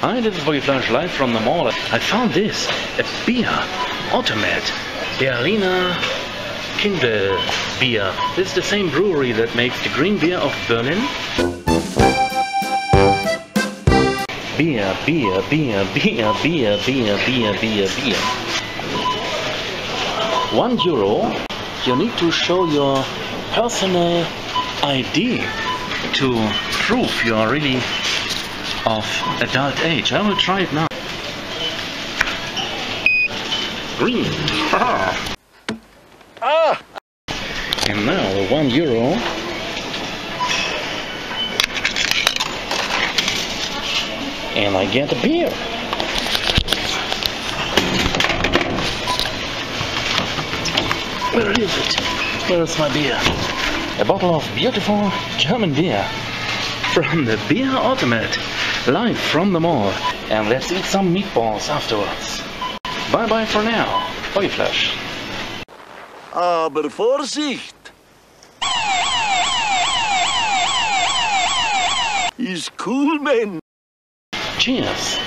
Hi, this is Woggy Flush live from the mall. I found this, a beer automat. Berliner Kindl beer. This is the same brewery that makes the green beer of Berlin. Beer, beer, beer, beer, beer, beer, beer, beer, beer. One euro. You need to show your personal ID to prove you are really of adult age. I will try it now. Green. Ah. Ah! And now one euro. And I get a beer. Where is it? Where's my beer? A bottle of beautiful German beer from the beer automat, live from the mall. And let's eat some meatballs afterwards. Bye bye for now. Bye, Flush. Aber Vorsicht! Ist cool, man. Cheers.